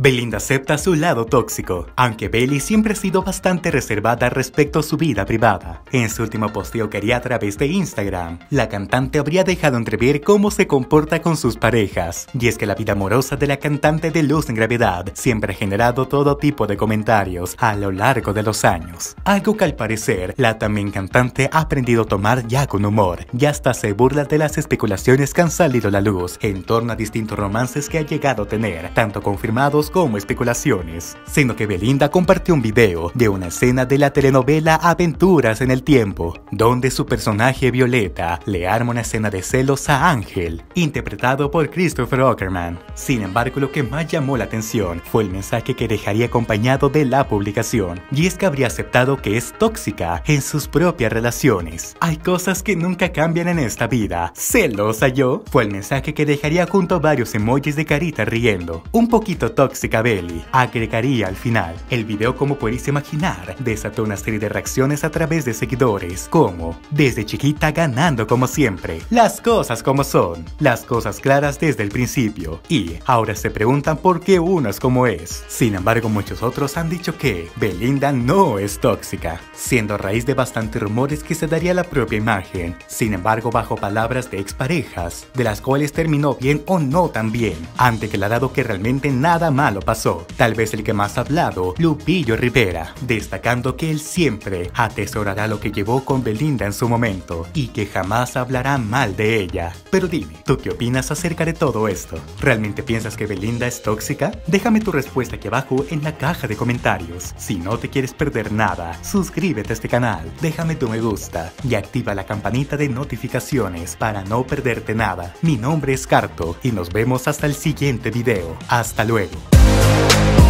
Belinda acepta su lado tóxico, aunque Belly siempre ha sido bastante reservada respecto a su vida privada. En su último posteo que haría a través de Instagram, la cantante habría dejado entrever cómo se comporta con sus parejas. Y es que la vida amorosa de la cantante de Luz en Gravedad siempre ha generado todo tipo de comentarios a lo largo de los años. Algo que al parecer la también cantante ha aprendido a tomar ya con humor, y hasta se burla de las especulaciones que han salido a la luz en torno a distintos romances que ha llegado a tener, tanto confirmados como especulaciones, sino que Belinda compartió un video de una escena de la telenovela Aventuras en el Tiempo, donde su personaje Violeta le arma una escena de celos a Ángel, interpretado por Christopher Ockerman. Sin embargo, lo que más llamó la atención fue el mensaje que dejaría acompañado de la publicación, y es que habría aceptado que es tóxica en sus propias relaciones. Hay cosas que nunca cambian en esta vida. ¿Celosa yo? Fue el mensaje que dejaría junto a varios emojis de carita riendo. Un poquito tóxico Belly agregaría al final. El video, como podéis imaginar, desató una serie de reacciones a través de seguidores, como desde chiquita ganando como siempre, las cosas como son, las cosas claras desde el principio, y ahora se preguntan por qué uno es como es. Sin embargo, muchos otros han dicho que Belinda no es tóxica, siendo a raíz de bastantes rumores que se daría la propia imagen, sin embargo bajo palabras de exparejas, de las cuales terminó bien o no tan bien, han declarado que realmente nada más lo pasó. Tal vez el que más ha hablado, Lupillo Rivera, destacando que él siempre atesorará lo que llevó con Belinda en su momento y que jamás hablará mal de ella. Pero dime, ¿tú qué opinas acerca de todo esto? ¿Realmente piensas que Belinda es tóxica? Déjame tu respuesta aquí abajo en la caja de comentarios. Si no te quieres perder nada, suscríbete a este canal, déjame tu me gusta y activa la campanita de notificaciones para no perderte nada. Mi nombre es Carto y nos vemos hasta el siguiente video. Hasta luego. Oh,